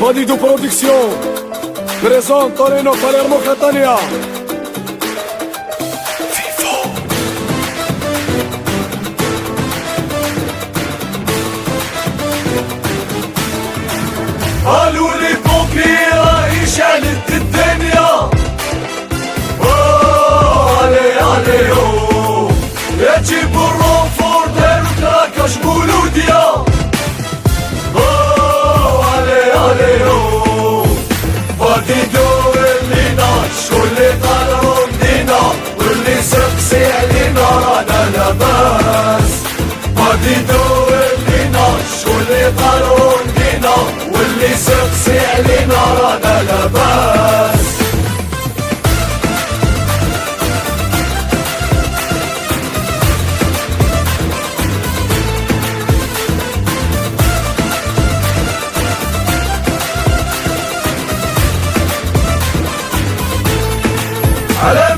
Bodidu Production, Brezon, Torino, Palermo, Catania. Vivo! Aluli فاديدو اللي ناش واللي طالعوا مدينة واللي سقسي علينا رانا لاباس على